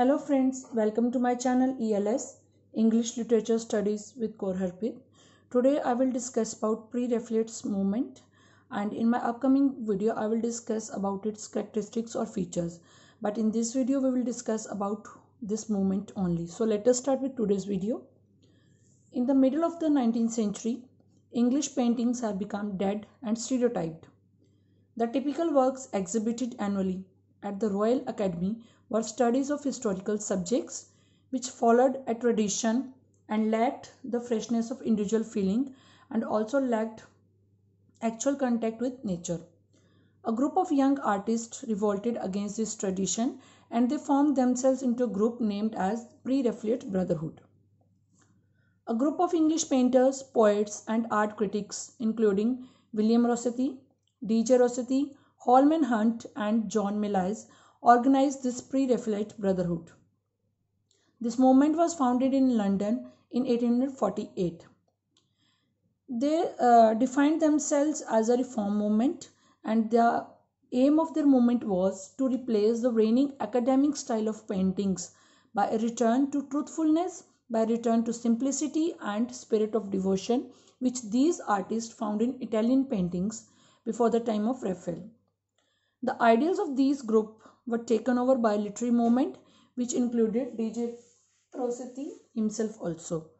Hello friends, welcome to my channel ELS English Literature Studies with Kaur Harpreet. Today I will discuss about pre-Raphaelite movement and in my upcoming video I will discuss about its characteristics or features. But in this video we will discuss about this movement only. So let us start with today's video. In the middle of the 19th century, English paintings have become dead and stereotyped. The typical works exhibited annually at the Royal Academy were studies of historical subjects which followed a tradition and lacked the freshness of individual feeling and also lacked actual contact with nature. A group of young artists revolted against this tradition and they formed themselves into a group named as Pre-Raphaelite Brotherhood. A group of English painters, poets and art critics including William Rossetti, D.G. Rossetti, Holman Hunt and John Millais organized this pre-Raphaelite brotherhood. This movement was founded in London in 1848. They uh, defined themselves as a reform movement and the aim of their movement was to replace the reigning academic style of paintings by a return to truthfulness, by a return to simplicity and spirit of devotion which these artists found in Italian paintings before the time of Raphael. The ideals of these group were taken over by literary movement which included DG Rossetti himself also.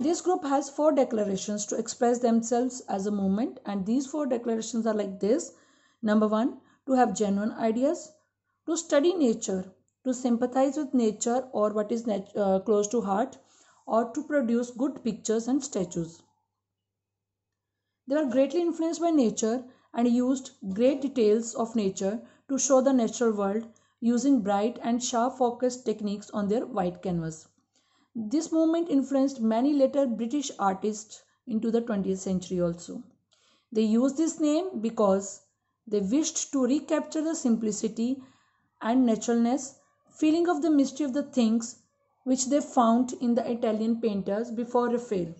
This group has four declarations to express themselves as a movement and these four declarations are like this. Number one, to have genuine ideas, to study nature, to sympathize with nature or what is uh, close to heart or to produce good pictures and statues. They were greatly influenced by nature and used great details of nature to show the natural world using bright and sharp focused techniques on their white canvas. This movement influenced many later British artists into the 20th century also. They used this name because they wished to recapture the simplicity and naturalness, feeling of the mystery of the things which they found in the Italian painters before Raphael.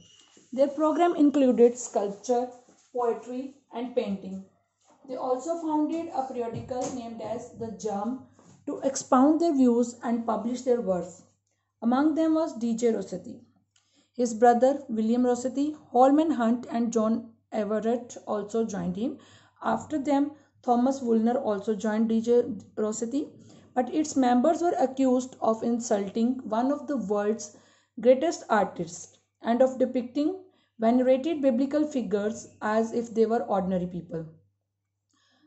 Their program included sculpture, poetry, and painting. They also founded a periodical named as The Germ to expound their views and publish their works. Among them was D.G. Rossetti. His brother William Rossetti, Holman Hunt, and John Everett also joined him. After them, Thomas Woolner also joined D.G. Rossetti, but its members were accused of insulting one of the world's greatest artists and of depicting venerated biblical figures as if they were ordinary people.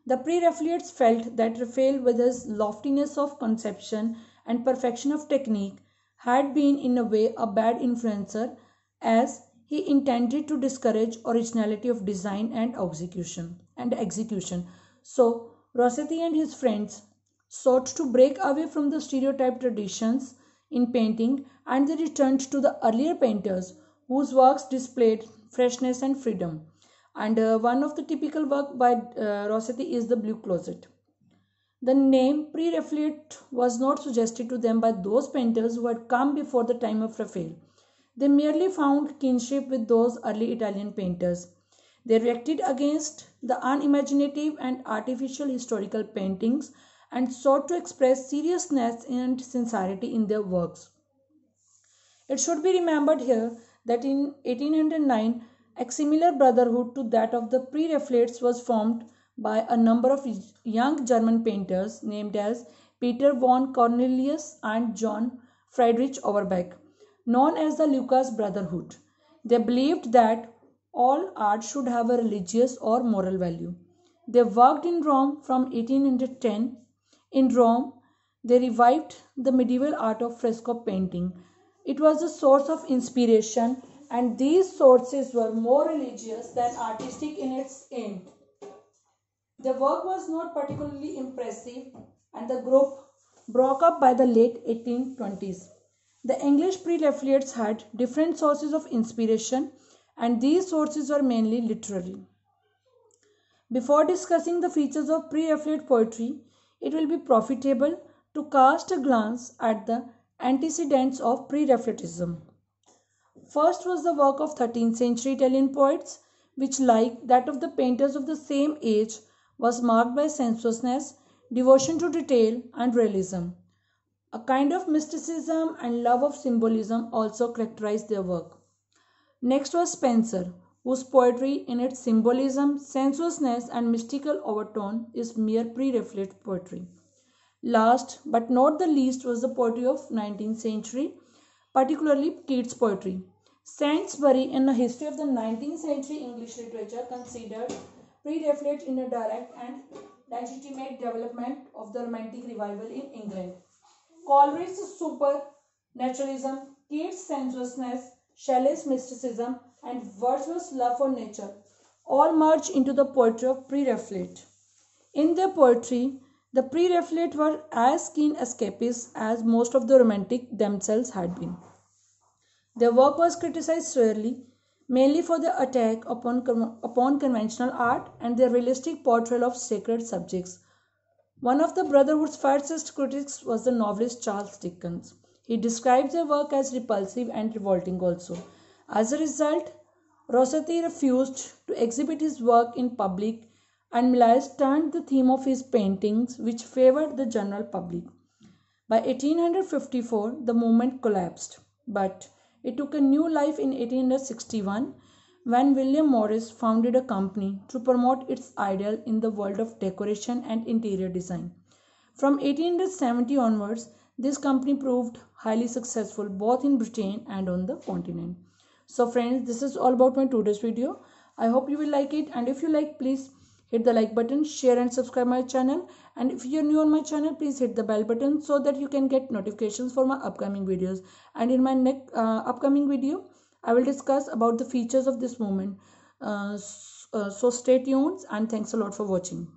The pre-Raphaelites felt that Raphael, with his loftiness of conception and perfection of technique, had been in a way a bad influencer as he intended to discourage originality of design and execution and execution. So Rossetti and his friends sought to break away from the stereotyped traditions in painting and they returned to the earlier painters whose works displayed freshness and freedom. And uh, one of the typical work by uh, Rossetti is the Blue Closet. The name Pre-Raphaelite was not suggested to them by those painters who had come before the time of Raphael. They merely found kinship with those early Italian painters. They reacted against the unimaginative and artificial historical paintings and sought to express seriousness and sincerity in their works. It should be remembered here that in 1809 a similar brotherhood to that of the pre-Raphaelites was formed by a number of young German painters named as Peter von Cornelius and John Friedrich Overbeck, known as the Lucas Brotherhood. They believed that all art should have a religious or moral value. They worked in Rome from 1810. In Rome, they revived the medieval art of fresco painting it was a source of inspiration, and these sources were more religious than artistic in its aim. The work was not particularly impressive, and the group broke up by the late 1820s. The English pre-Raphaelites had different sources of inspiration, and these sources were mainly literary. Before discussing the features of pre-Raphaelite poetry, it will be profitable to cast a glance at the antecedents of pre-Raphaelitism. First was the work of 13th century Italian poets, which like that of the painters of the same age was marked by sensuousness, devotion to detail and realism. A kind of mysticism and love of symbolism also characterized their work. Next was Spenser, whose poetry, in its symbolism, sensuousness, and mystical overtone, is mere pre-Raphaelite poetry. Last but not the least was the poetry of 19th century, particularly Keats' poetry. Saintsbury, in the history of the 19th century English literature, considered pre-Raphaelite in a direct and legitimate development of the Romantic revival in England. Coleridge's supernaturalism, Keats' sensuousness, Shelley's mysticism, and Wordsworth's love for nature all merge into the poetry of pre-Raphaelite. In their poetry, the pre-Raphaelite were as keen escapists as most of the Romantic themselves had been. Their work was criticized severely, mainly for their attack upon, upon conventional art and their realistic portrayal of sacred subjects. One of the Brotherhood's fiercest critics was the novelist Charles Dickens. He described their work as repulsive and revolting also. As a result, Rossetti refused to exhibit his work in public and Millais turned the theme of his paintings which favored the general public. By 1854, the movement collapsed, but it took a new life in 1861 when William Morris founded a company to promote its ideal in the world of decoration and interior design. From 1870 onwards, this company proved highly successful both in Britain and on the continent. So friends, this is all about my today's video. I hope you will like it and if you like, please hit the like button share and subscribe my channel. And if you're new on my channel please hit the bell button so that you can get notifications for my upcoming videos. And in my next uh, upcoming video i will discuss about the features of this movement. Uh, uh, so stay tuned and thanks a lot for watching